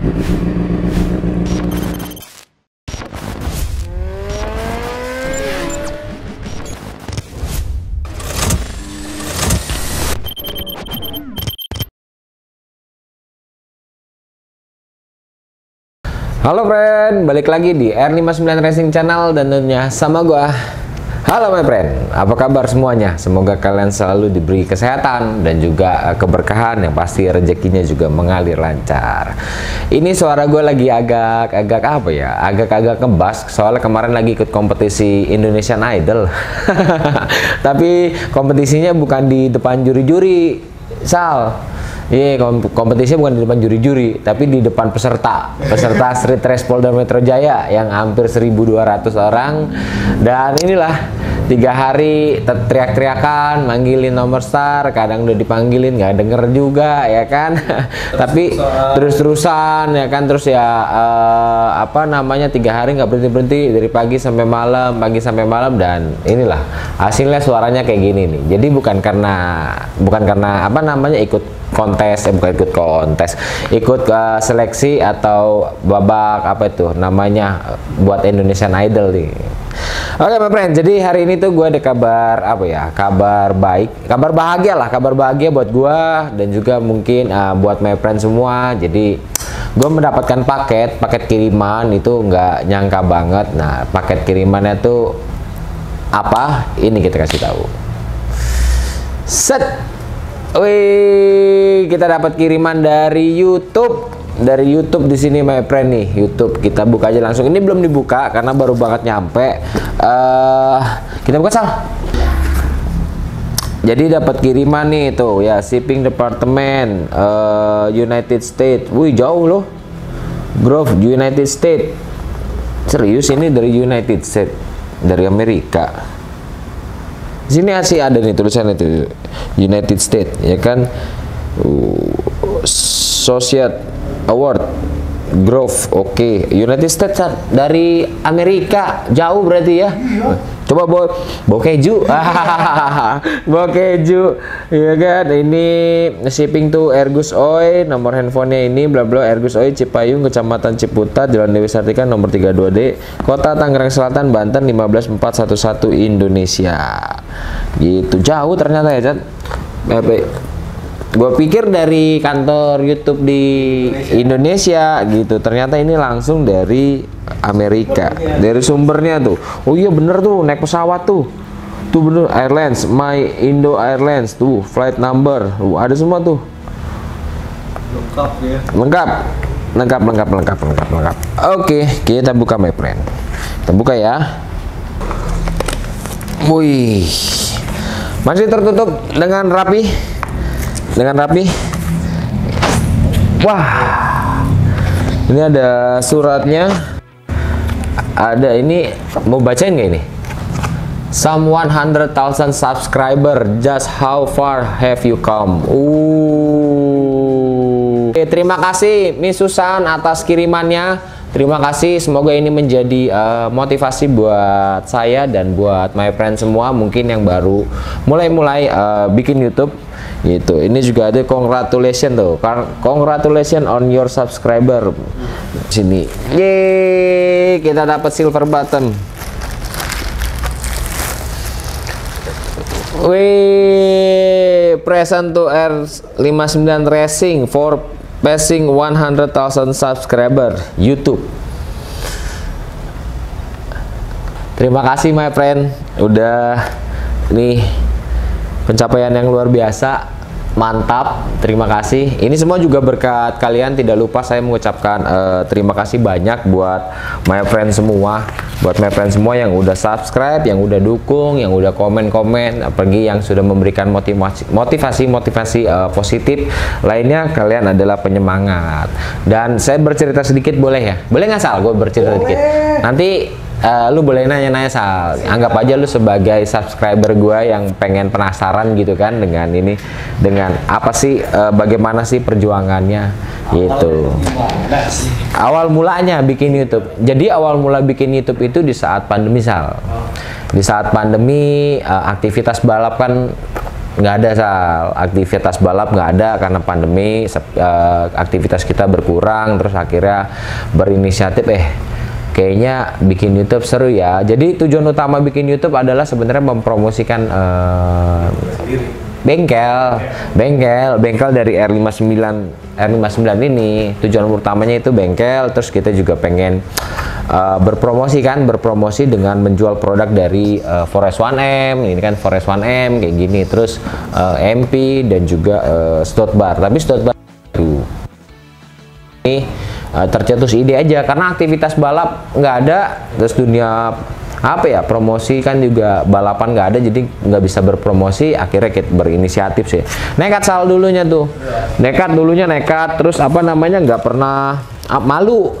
Halo friend, balik lagi di R59 Racing Channel dan tentunya sama gua. Halo my friend, apa kabar semuanya? Semoga kalian selalu diberi kesehatan dan juga eh, keberkahan yang pasti rezekinya juga mengalir lancar. Ini suara gue lagi agak-agak apa ya? Agak-agak kebas soalnya kemarin lagi ikut kompetisi Indonesian Idol. Tapi kompetisinya bukan di depan juri-juri, Sal Iya, kom kompetisinya bukan di depan juri-juri, tapi di depan peserta. Peserta Street Race Polda Metro Jaya yang hampir 1.200 orang. Dan inilah tiga hari teriak-teriakan, manggilin nomor star, kadang udah dipanggilin nggak denger juga, ya kan? tapi terus-terusan, ya kan? Terus ya uh, apa namanya tiga hari nggak berhenti-berhenti dari pagi sampai malam, pagi sampai malam dan inilah hasilnya suaranya kayak gini nih. Jadi bukan karena bukan karena apa namanya ikut kontes eh bukan ikut kontes ikut uh, seleksi atau babak apa itu namanya buat Indonesian Idol nih Oke okay, my friend, jadi hari ini tuh gue ada kabar apa ya, kabar baik, kabar bahagia lah, kabar bahagia buat gue dan juga mungkin uh, buat my friend semua. Jadi gue mendapatkan paket, paket kiriman itu nggak nyangka banget. Nah paket kirimannya tuh apa? Ini kita kasih tahu. Set Wih, kita dapat kiriman dari YouTube. Dari YouTube di sini my friend nih, YouTube. Kita buka aja langsung. Ini belum dibuka karena baru banget nyampe. Uh, kita buka sal. Jadi dapat kiriman nih tuh ya, shipping department uh, United States. Wih, jauh loh. Grove United States. Serius ini dari United States, dari Amerika sini sih ada nih tulisan itu United States ya kan Societ Award Grove oke okay. United States dari Amerika jauh berarti ya iya. Coba bawa, bawa keju. bawa keju. Iya kan? Ini shipping to Ergus Oi, nomor handphonenya ini bla bla Ergus Oi Cipayung, Kecamatan Ciputat, Jalan Dewi Sartika nomor 32D, Kota Tangerang Selatan, Banten 15411 Indonesia. Gitu. Jauh ternyata ya, Chat. Gue pikir dari kantor YouTube di Indonesia. Indonesia gitu. Ternyata ini langsung dari Amerika. Dari sumbernya tuh. Oh iya bener tuh naik pesawat tuh. Tuh bener Airlines, My Indo Airlines tuh flight number. Uh, ada semua tuh. Lengkap ya. Lengkap. Lengkap, lengkap, lengkap, lengkap, lengkap. Oke, kita buka my friend. Kita buka ya. Wih. Masih tertutup dengan rapi dengan rapi. Wah. Ini ada suratnya. Ada ini mau bacain nggak ini? Some 100,000 subscriber just how far have you come? Uh Oke, terima kasih Miss Susan atas kirimannya. Terima kasih, semoga ini menjadi uh, motivasi buat saya dan buat my friend semua mungkin yang baru mulai-mulai uh, bikin YouTube gitu. Ini juga ada congratulations tuh. Congratulations on your subscriber. Sini. Yeay, kita dapat silver button. Wih, present to R59 Racing for passing 100,000 subscriber YouTube. Terima kasih my friend, udah nih pencapaian yang luar biasa mantap terima kasih. Ini semua juga berkat kalian tidak lupa saya mengucapkan uh, terima kasih banyak buat my friend semua buat my friend semua yang udah subscribe yang udah dukung yang udah komen-komen apalagi yang sudah memberikan motivasi motivasi motivasi uh, positif lainnya kalian adalah penyemangat. Dan saya bercerita sedikit boleh ya? Boleh nggak sal? Gue bercerita boleh. sedikit nanti uh, lu boleh nanya-nanya Sal. Anggap aja lu sebagai subscriber gua yang pengen penasaran gitu kan dengan ini dengan apa sih uh, bagaimana sih perjuangannya gitu. Awal mulanya bikin YouTube. Jadi awal mula bikin YouTube itu di saat pandemi Sal. Di saat pandemi uh, aktivitas balap kan nggak ada sal aktivitas balap nggak ada karena pandemi aktivitas kita berkurang terus akhirnya berinisiatif eh kayaknya bikin YouTube seru ya. Jadi tujuan utama bikin YouTube adalah sebenarnya mempromosikan eh, bengkel. Bengkel bengkel dari R59 R59 ini. Tujuan utamanya itu bengkel. Terus kita juga pengen uh, berpromosi kan berpromosi dengan menjual produk dari uh, Forest 1M ini kan Forest 1M kayak gini. Terus uh, MP dan juga uh, Stout Bar. Tapi Stout Bar itu ini uh, tercetus ide aja karena aktivitas balap nggak ada terus dunia apa ya promosi kan juga balapan nggak ada jadi nggak bisa berpromosi akhirnya kita berinisiatif sih. Nekat sal dulunya tuh. Nekat dulunya nekat. Terus apa namanya nggak pernah ah, malu.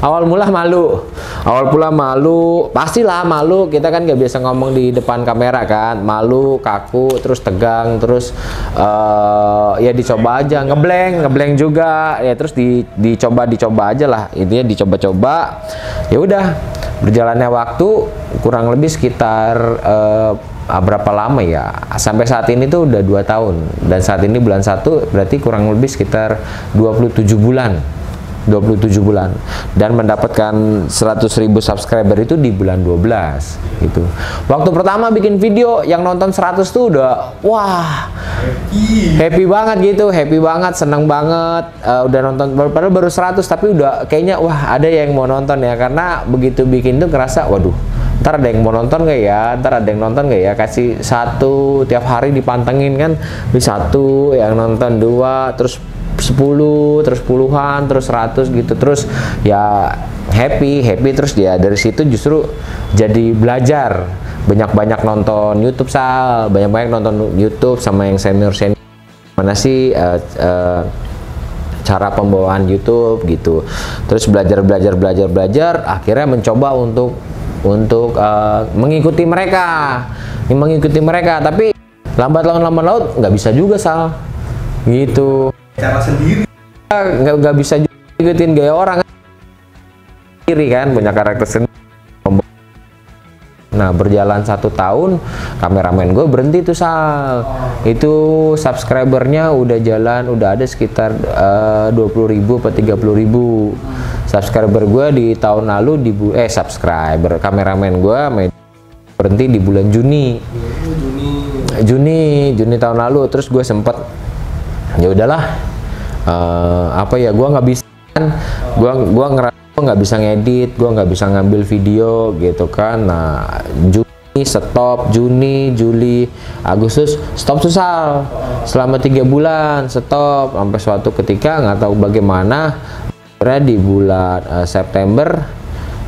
Awal mula malu. Awal pula malu. Pastilah malu. Kita kan nggak biasa ngomong di depan kamera kan. Malu kaku terus tegang terus eh, ya dicoba aja. Ngeblank ngeblank juga. Ya terus di, dicoba dicoba aja lah. Intinya dicoba-coba. Ya udah berjalannya waktu kurang lebih sekitar eh, ah, berapa lama ya? Sampai saat ini tuh udah dua tahun. Dan saat ini bulan satu berarti kurang lebih sekitar 27 bulan 27 bulan dan mendapatkan 100.000 subscriber itu di bulan 12 gitu. Waktu pertama bikin video yang nonton 100 tuh udah wah happy banget gitu, happy banget, seneng banget Eh, udah nonton baru padahal baru 100 tapi udah kayaknya wah ada yang mau nonton ya karena begitu bikin tuh ngerasa waduh ntar ada yang mau nonton gak ya ntar ada yang nonton gak ya kasih satu tiap hari dipantengin kan di satu yang nonton dua terus 10 terus puluhan terus 100 gitu. Terus ya happy happy. Terus dia dari situ justru jadi belajar. Banyak-banyak nonton YouTube sal. Banyak-banyak nonton YouTube sama yang senior senior mana sih eh, eh, cara pembawaan YouTube gitu. Terus belajar belajar belajar belajar. Akhirnya mencoba untuk untuk eh, mengikuti mereka. Mengikuti mereka. Tapi lambat laun lambat laun nggak bisa juga sal. Gitu cara sendiri. Nggak nggak bisa juga ngikutin gaya orang. Sendiri kan punya karakter sendiri nah berjalan satu tahun kameramen gue berhenti tuh sal. Itu subscribernya udah jalan udah ada sekitar dua puluh ribu atau tiga ribu. Subscriber gue di tahun lalu di bu eh subscriber kameramen gue berhenti di bulan Juni. Juni Juni. Juni tahun lalu. Terus gue sempet ya udahlah. Eh, apa ya gua nggak bisa kan? Gua gua ngerasa nggak bisa ngedit gua nggak bisa ngambil video gitu kan. Nah Juni stop Juni Juli Agustus stop susah. Selama tiga bulan stop. Sampai suatu ketika nggak tahu bagaimana akhirnya di bulan eh, September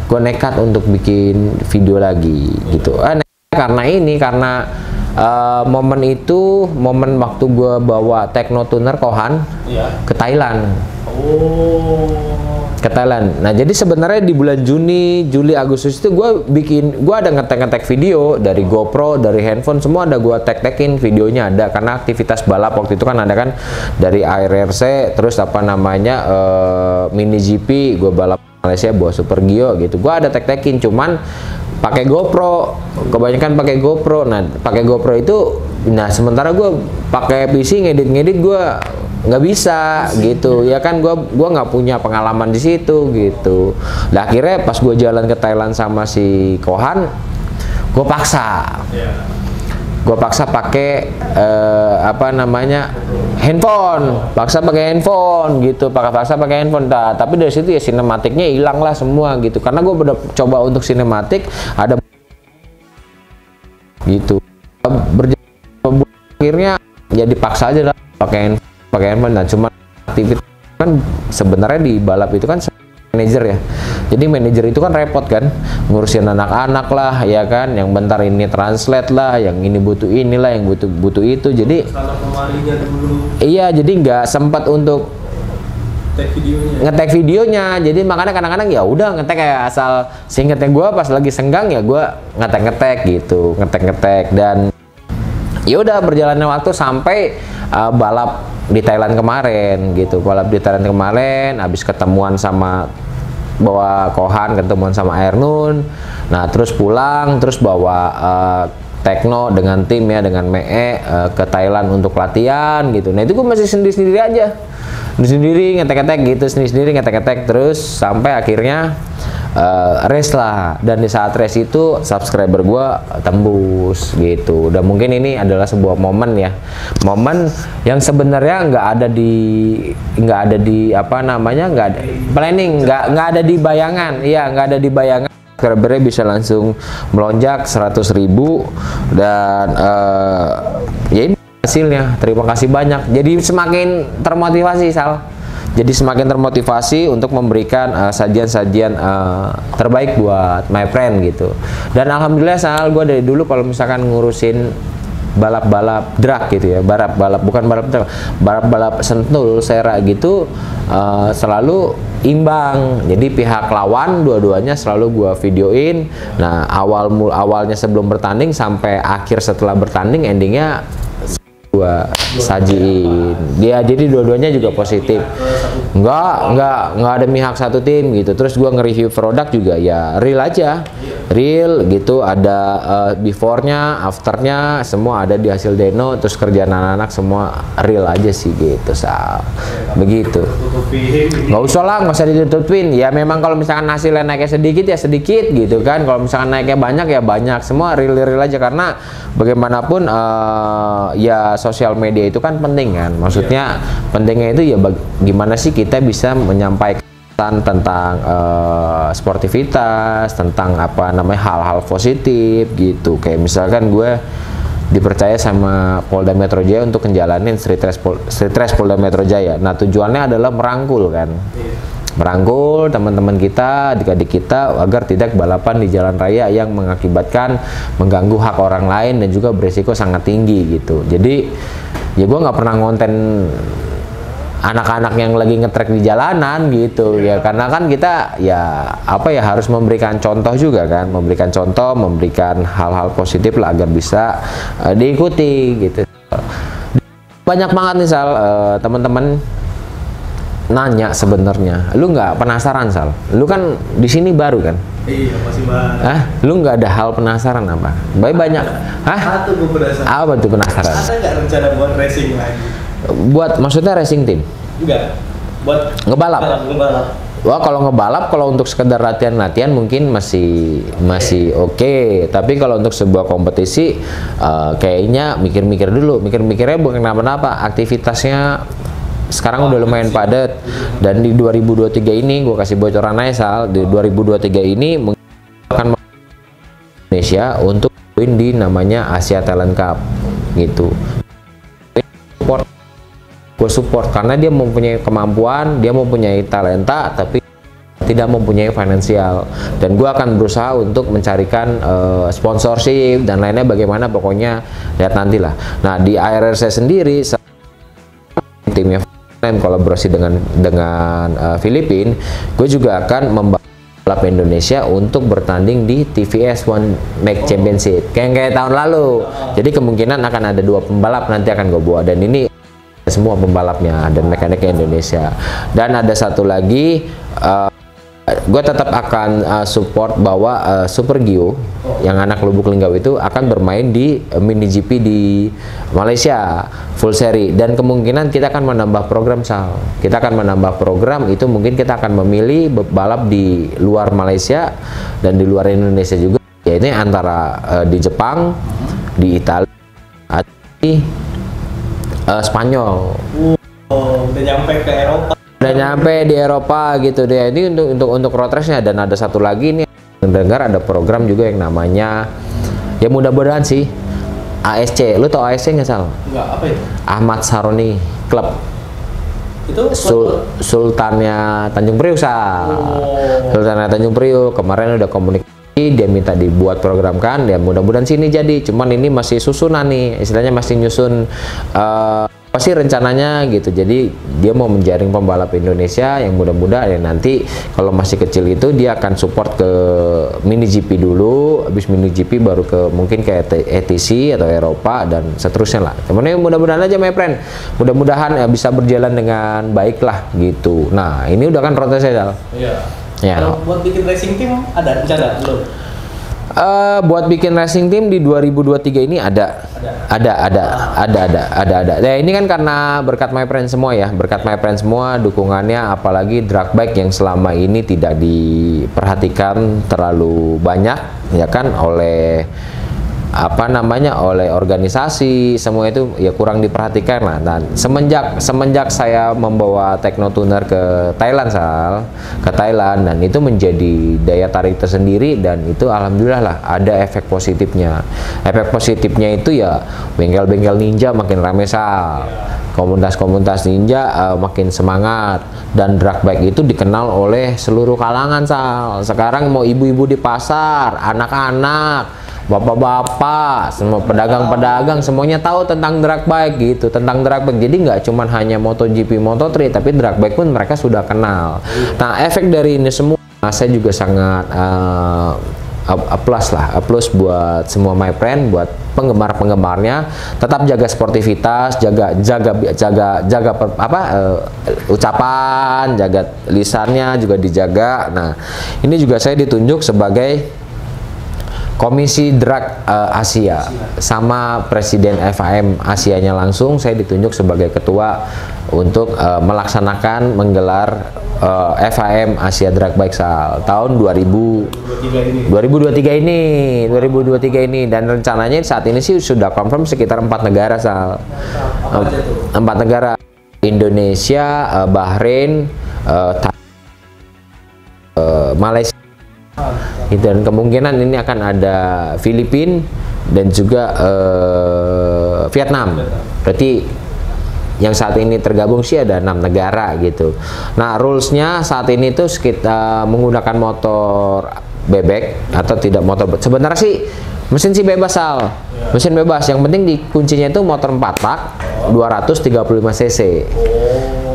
gue nekat untuk bikin video lagi gitu. Nekat karena ini karena eh, momen itu momen waktu gue bawa Techno Tuner Kohan iya ke Thailand oh ke Thailand. Nah jadi sebenarnya di bulan Juni, Juli, Agustus itu gue bikin, gue ada ngetek-ngetek video dari GoPro, dari handphone, semua ada gue tek-tekin videonya ada karena aktivitas balap waktu itu kan ada kan dari ARRC, terus apa namanya eh, mini GP, gue balap Malaysia bawa Super Gio gitu. Gue ada tek-tekin, cuman pakai GoPro, kebanyakan pakai GoPro. Nah pakai GoPro itu, nah sementara gue pakai PC ngedit-ngedit gue nggak bisa gitu. Ya kan gua gua nggak punya pengalaman di situ gitu. Nah akhirnya pas gue jalan ke Thailand sama si Kohan gue paksa. Iya gue paksa pakai eh, apa namanya handphone. Paksa pakai handphone gitu. Pakai paksa pakai handphone Nah, tapi dari situ ya sinematiknya hilang lah semua gitu. Karena gue udah coba untuk sinematik ada gitu. Berjalan akhirnya ya dipaksa aja lah pakai handphone pakai handphone. Nah cuma aktivitas kan sebenarnya di balap itu kan manajer ya. Jadi manajer itu kan repot kan ngurusin anak-anak lah ya kan? Yang bentar ini translate lah yang ini butuh inilah yang butuh butuh itu. Jadi dulu iya jadi nggak sempat untuk videonya. ngetek videonya. Jadi makanya kadang-kadang ya udah ngetek kayak asal seingetnya gue pas lagi senggang ya gue ngetek-ngetek gitu ngetek-ngetek dan ya udah berjalannya waktu sampai uh, balap di Thailand kemarin gitu. Balap di Thailand kemarin habis ketemuan sama bawa Kohan ketemuan sama Ernun nah terus pulang terus bawa uh, Tekno dengan tim ya dengan Mee eh, ke Thailand untuk latihan gitu. Nah itu gue masih sendiri-sendiri aja, sendiri ngetek-ngetek gitu, sendiri-sendiri ngetek-ngetek terus sampai akhirnya eh, race lah. Dan di saat race itu subscriber gue tembus gitu. Dan mungkin ini adalah sebuah momen ya, momen yang sebenarnya nggak ada di nggak ada di apa namanya nggak planning, nggak nggak ada di bayangan, iya nggak ada di bayangan. Subscribernya bisa langsung melonjak 100.000 ribu dan eh, ya ini hasilnya. Terima kasih banyak. Jadi semakin termotivasi Sal jadi semakin termotivasi untuk memberikan eh, sajian-sajian eh, terbaik buat my friend gitu. Dan alhamdulillah Sal gue dari dulu kalau misalkan ngurusin balap-balap drag gitu ya balap-balap bukan balap drag balap-balap sentul sera gitu uh, selalu imbang. Jadi pihak lawan dua-duanya selalu gua videoin. Nah awal mul awalnya sebelum bertanding sampai akhir setelah bertanding endingnya gua sajiin dia jadi dua-duanya juga positif. Enggak enggak enggak ada mihak satu tim gitu. Terus gua nge-review produk juga ya real aja. Real gitu ada uh, before-nya after-nya semua ada di hasil deno terus kerjaan anak-anak semua real aja sih gitu sal. Begitu. Nggak usah lah nggak usah ditutupin ya memang kalau misalkan hasilnya naiknya sedikit ya sedikit gitu kan. Kalau misalkan naiknya banyak ya banyak. Semua real real aja. Karena bagaimanapun eh, ya sosial media itu kan penting kan? Maksudnya pentingnya itu ya gimana sih kita bisa menyampaikan tentang eh, sportivitas tentang apa namanya hal-hal positif gitu. Kayak misalkan gue dipercaya sama Polda Metro Jaya untuk menjalanin street race, Pol- street race Polda Metro Jaya. Nah tujuannya adalah merangkul kan, merangkul teman-teman kita, adik-adik kita agar tidak balapan di jalan raya yang mengakibatkan mengganggu hak orang lain dan juga berisiko sangat tinggi gitu. Jadi ya gue nggak pernah ngonten anak-anak yang lagi ngetrek di jalanan gitu. Ya karena kan kita ya apa ya harus memberikan contoh juga kan. Memberikan contoh memberikan hal-hal positif lah agar bisa eh, diikuti gitu. Banyak banget nih sal eh, teman-teman nanya sebenarnya. Lu nggak penasaran sal? Lu kan di sini baru kan? Iya masih banget ah lu nggak ada hal penasaran apa? Baik banyak. Hah? Satu gue penasaran. Apa tuh penasaran? Ada nggak rencana buat racing lagi? Buat maksudnya racing team enggak buat Ngebalap? ngebalap. Wah kalau ngebalap kalau untuk sekedar latihan-latihan mungkin masih masih oke. Tapi kalau untuk sebuah kompetisi eh, kayaknya mikir-mikir dulu. Mikir-mikirnya bukan kenapa-napa. Aktivitasnya sekarang udah lumayan padat. Dan di 2023 ini gue kasih bocoran aja Sal. Di 2023 ini akan Indonesia untuk win di namanya Asia Talent Cup gitu. Support. Gue support karena dia mempunyai kemampuan dia mempunyai talenta tapi tidak mempunyai finansial. Dan gue akan berusaha untuk mencarikan eh, sponsorship dan lainnya bagaimana pokoknya lihat nanti lah nah di ARRC sendiri se- timnya kolaborasi dengan dengan eh, Filipin gue juga akan membawa balap Indonesia untuk bertanding di TVS One Make Championship. Kayak kayak tahun lalu. Jadi kemungkinan akan ada dua pembalap nanti akan gue bawa dan ini semua pembalapnya dan mekaniknya Indonesia. Dan ada satu lagi gue tetap akan uh, support bahwa uh, Super Gio yang anak Lubuk Linggau itu akan bermain di uh, mini GP di Malaysia full seri. Dan kemungkinan kita akan menambah program sal. Kita akan menambah program itu mungkin kita akan memilih balap di luar Malaysia dan di luar Indonesia juga. Ya ini antara uh, di Jepang di Italia di uh, Spanyol. Oh udah nyampe ke Eropa udah nyampe di Eropa gitu deh ini untuk untuk untuk road race-nya dan ada satu lagi nih. Dengar ada program juga yang namanya ya mudah-mudahan sih ASC lu tau ASC nggak sal? Enggak apa itu Ahmad Saroni Club. Itu Sul- Sultannya Tanjung Priuk sal. Oh. Sultannya Tanjung Priuk. Kemarin udah komunikasi dia minta dibuat program kan ya mudah-mudahan sini jadi. Cuman ini masih susunan nih. Istilahnya masih nyusun eh, pasti rencananya gitu. Jadi dia mau menjaring pembalap Indonesia yang mudah-mudahan ya nanti kalau masih kecil itu dia akan support ke mini GP dulu habis mini GP baru ke mungkin ke ET- ETC atau Eropa dan seterusnya lah. Temennya mudah-mudahan aja my friend. Mudah-mudahan ya bisa berjalan dengan baik lah gitu. Nah ini udah kan ya Sal? iya. Ya. kalau buat bikin racing team ada rencana belum Eh, buat bikin racing team di 2023 ini ada. Ada, ada, ada, ada, ada, ada. Ya ini kan karena berkat my friend semua ya, berkat my friend semua dukungannya, apalagi drag bike yang selama ini tidak diperhatikan terlalu banyak, ya kan oleh apa namanya oleh organisasi semua itu ya kurang diperhatikan lah. Dan semenjak semenjak saya membawa Teknotuner ke Thailand sal ke Thailand dan itu menjadi daya tarik tersendiri dan itu alhamdulillah lah ada efek positifnya. Efek positifnya itu ya bengkel-bengkel ninja makin rame sal. Komunitas-komunitas ninja uh, makin semangat. Dan drag bike itu dikenal oleh seluruh kalangan sal. Sekarang mau ibu-ibu di pasar anak-anak bapak-bapak, semua pedagang-pedagang semuanya tahu tentang drag bike gitu, tentang drag bike. Jadi nggak cuman hanya MotoGP, Moto3, tapi drag bike pun mereka sudah kenal. Nah, efek dari ini semua saya juga sangat uh, plus lah, plus buat semua my friend, buat penggemar-penggemarnya tetap jaga sportivitas, jaga jaga jaga jaga per, apa uh, ucapan, jaga lisannya juga dijaga. Nah, ini juga saya ditunjuk sebagai Komisi Drag uh, Asia. Sama Presiden FAM Asianya langsung saya ditunjuk sebagai ketua untuk uh, melaksanakan menggelar uh, FAM Asia Bike Sal tahun 2000 2023 ini. 2023 ini. Dan rencananya saat ini sih sudah confirm sekitar empat negara Sal empat negara. Indonesia, uh, Bahrain, uh, uh, Malaysia Gitu, dan kemungkinan ini akan ada Filipina dan juga uh, Vietnam. Berarti yang saat ini tergabung sih ada enam negara gitu. Nah rulesnya saat ini tuh kita menggunakan motor bebek atau tidak motor. Sebenarnya sih mesin sih bebas sal, mesin bebas. Yang penting di kuncinya itu motor 4 tak 235 cc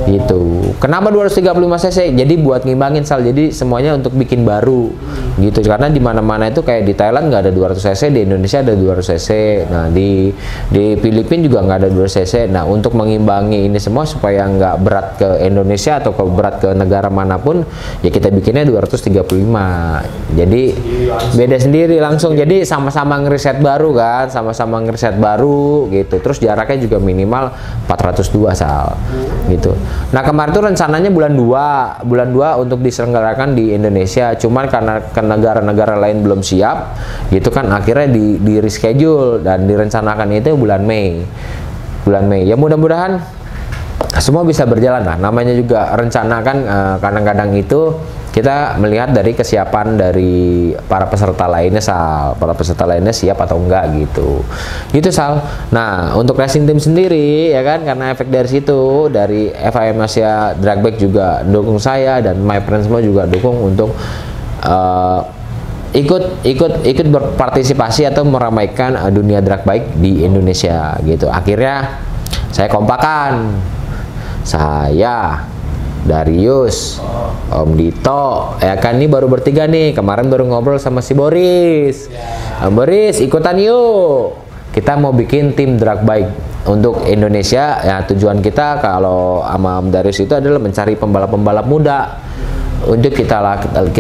gitu. Kenapa 235 cc? Jadi buat ngimbangin sal. Jadi semuanya untuk bikin baru. Gitu. Karena di mana mana itu kayak di Thailand nggak ada 200 cc di Indonesia ada 200 cc. Nah di di Filipina juga nggak ada 200 cc. Nah untuk mengimbangi ini semua supaya nggak berat ke Indonesia atau ke berat ke negara mana pun ya kita bikinnya 235 jadi beda sendiri langsung. Jadi sama-sama ngeriset baru kan sama-sama ngeriset baru gitu. Terus jaraknya juga minimal 402 sal. Gitu Nah kemarin itu rencananya bulan 2, bulan 2 untuk diselenggarakan di Indonesia. Cuman karena negara-negara lain belum siap, gitu kan akhirnya di, di reschedule dan direncanakan itu bulan Mei. Bulan Mei. Ya mudah-mudahan semua bisa berjalan lah. Namanya juga rencana kan eh, kadang-kadang itu kita melihat dari kesiapan dari para peserta lainnya Sal. Para peserta lainnya siap atau enggak gitu. Itu Sal. Nah untuk racing team sendiri ya kan karena efek dari situ dari FIM Asia Drag Bike juga dukung saya dan my friends semua juga dukung untuk uh, ikut ikut ikut berpartisipasi atau meramaikan uh, dunia drag bike di Indonesia gitu. Akhirnya saya kompakan. Saya Darius, Om Dito, ya kan ini baru bertiga nih. Kemarin baru ngobrol sama si Boris. Om Boris, ikutan yuk. Kita mau bikin tim drag bike untuk Indonesia. Ya tujuan kita kalau sama Om Darius itu adalah mencari pembalap-pembalap muda untuk kita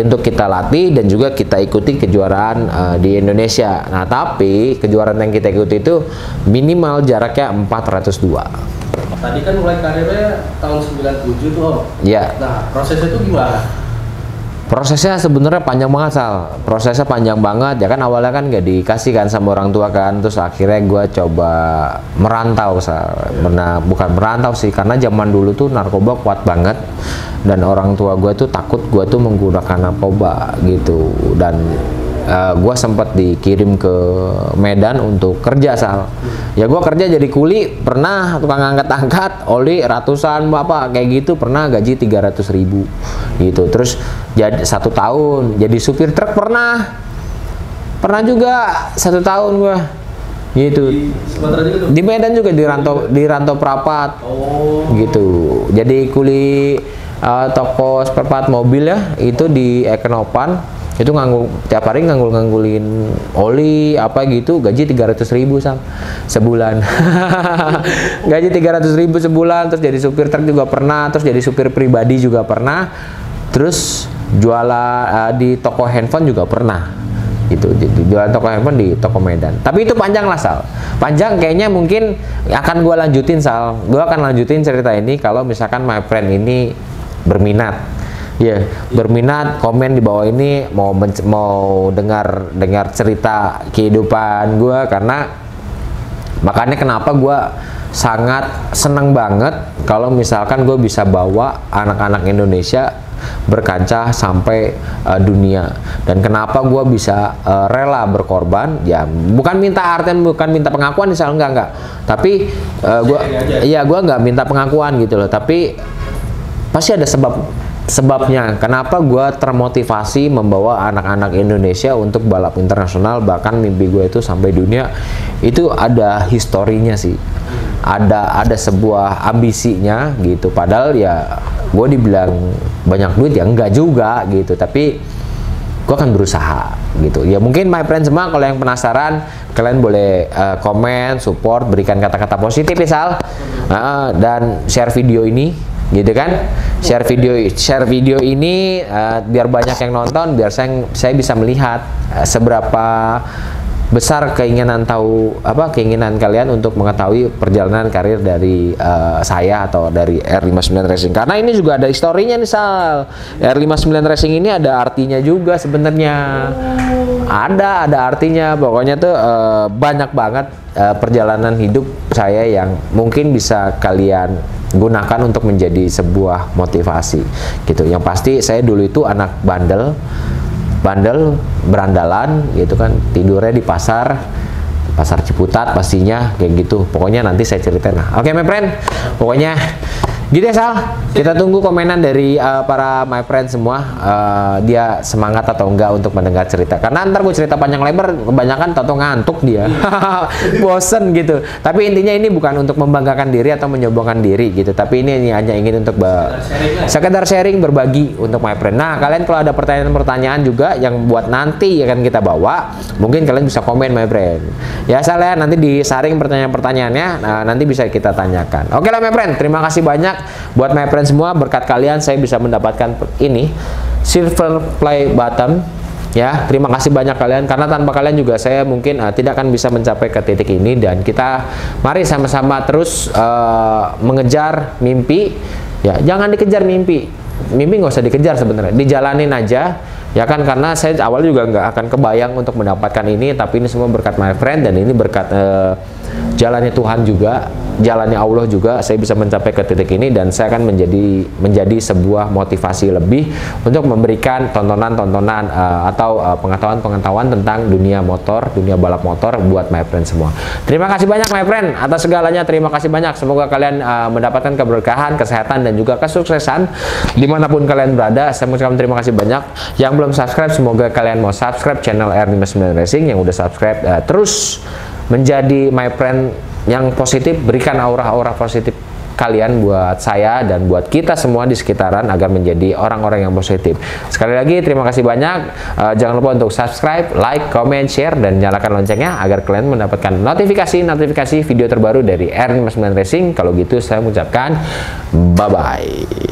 untuk kita latih dan juga kita ikuti kejuaraan uh, di Indonesia. Nah, tapi kejuaraan yang kita ikuti itu minimal jaraknya 402. Tadi kan mulai karirnya tahun 97 tuh Om. Iya. Nah, prosesnya itu gimana? Prosesnya sebenarnya panjang banget Sal. Prosesnya panjang banget ya kan awalnya kan gak dikasih kan sama orang tua kan. Terus akhirnya gue coba merantau Sal. Nah, bukan merantau sih karena zaman dulu tuh narkoba kuat banget dan orang tua gue tuh takut gue tuh menggunakan narkoba gitu dan uh, eh, gue sempat dikirim ke Medan untuk kerja sal. Ya gue kerja jadi kuli pernah tukang angkat-angkat oli ratusan bapak kayak gitu pernah gaji 300 ribu gitu. Terus jadi satu tahun jadi supir truk pernah. Pernah juga satu tahun gue gitu. Di, di Medan juga di rantau di rantau perapat oh. gitu. Jadi kuli uh, toko spare mobil ya itu di Ekenopan itu nganggul tiap hari nganggul nganggulin oli apa gitu gaji 300 ribu sang sebulan. Gaji 300 ribu sebulan terus jadi supir truk juga pernah terus jadi supir pribadi juga pernah terus jualan uh, di toko handphone juga pernah. Gitu jualan toko handphone di toko Medan. Tapi itu panjang lah Sal. Panjang kayaknya mungkin akan gue lanjutin Sal. Gue akan lanjutin cerita ini kalau misalkan my friend ini berminat ya berminat komen di bawah ini mau mau dengar dengar cerita kehidupan gue karena makanya kenapa gue sangat seneng banget kalau misalkan gue bisa bawa anak-anak Indonesia berkaca sampai uh, dunia. Dan kenapa gue bisa uh, rela berkorban? Ya bukan minta artian bukan minta pengakuan misalnya enggak enggak. Tapi uh, gue iya gue nggak minta pengakuan gitu loh. Tapi pasti ada sebab sebabnya kenapa gue termotivasi membawa anak-anak Indonesia untuk balap internasional bahkan mimpi gue itu sampai dunia itu ada historinya sih. Ada ada sebuah ambisinya gitu. Padahal ya gue dibilang banyak duit ya enggak juga gitu. Tapi gue akan berusaha gitu. Ya mungkin my friend semua kalau yang penasaran kalian boleh uh, komen support berikan kata-kata positif misal. Uh, dan share video ini gitu kan? Share video share video ini uh, biar banyak yang nonton biar saya saya bisa melihat uh, seberapa besar keinginan tahu apa keinginan kalian untuk mengetahui perjalanan karir dari uh, saya atau dari R59 Racing. Karena ini juga ada historinya nih Sal. R59 Racing ini ada artinya juga sebenarnya. Ada ada artinya. Pokoknya tuh uh, banyak banget uh, perjalanan hidup saya yang mungkin bisa kalian gunakan untuk menjadi sebuah motivasi gitu. Yang pasti saya dulu itu anak bandel bandel berandalan gitu kan. Tidurnya di pasar pasar Ciputat pastinya kayak gitu. Pokoknya nanti saya ceritain lah. Oke my friend. Pokoknya gitu ya Sal kita tunggu komenan dari uh, para my friend semua uh, dia semangat atau enggak untuk mendengar cerita karena ntar gue cerita panjang lebar kebanyakan tato ngantuk dia bosen gitu tapi intinya ini bukan untuk membanggakan diri atau menyombongkan diri gitu tapi ini, hanya ingin untuk lah. sekedar sharing berbagi untuk my friend. Nah, kalian kalau ada pertanyaan-pertanyaan juga yang buat nanti akan kita bawa, mungkin kalian bisa komen my friend. Ya, saya nanti disaring pertanyaan-pertanyaannya, nah, nanti bisa kita tanyakan. Oke lah my friend, terima kasih banyak buat my friend semua. Berkat kalian saya bisa mendapatkan ini silver play button ya. Terima kasih banyak kalian karena tanpa kalian juga saya mungkin uh, tidak akan bisa mencapai ke titik ini. Dan kita mari sama-sama terus uh, mengejar mimpi. Ya jangan dikejar mimpi. Mimpi nggak usah dikejar sebenarnya dijalanin aja. Ya kan karena saya awal juga nggak akan kebayang untuk mendapatkan ini tapi ini semua berkat my friend dan ini berkat uh, jalannya Tuhan juga jalannya Allah juga saya bisa mencapai ke titik ini dan saya akan menjadi menjadi sebuah motivasi lebih untuk memberikan tontonan-tontonan uh, atau uh, pengetahuan-pengetahuan tentang dunia motor, dunia balap motor buat my friend semua. Terima kasih banyak my friend atas segalanya. Terima kasih banyak. Semoga kalian uh, mendapatkan keberkahan, kesehatan dan juga kesuksesan di mana pun kalian berada. Saya mengucapkan terima kasih banyak. Yang belum subscribe, semoga kalian mau subscribe channel R59 Racing. Yang udah subscribe uh, terus menjadi my friend yang positif, berikan aura-aura positif kalian buat saya dan buat kita semua di sekitaran agar menjadi orang-orang yang positif. Sekali lagi terima kasih banyak. Uh, jangan lupa untuk subscribe, like, comment, share dan nyalakan loncengnya agar kalian mendapatkan notifikasi-notifikasi video terbaru dari R59 Racing. Kalau gitu saya mengucapkan bye bye.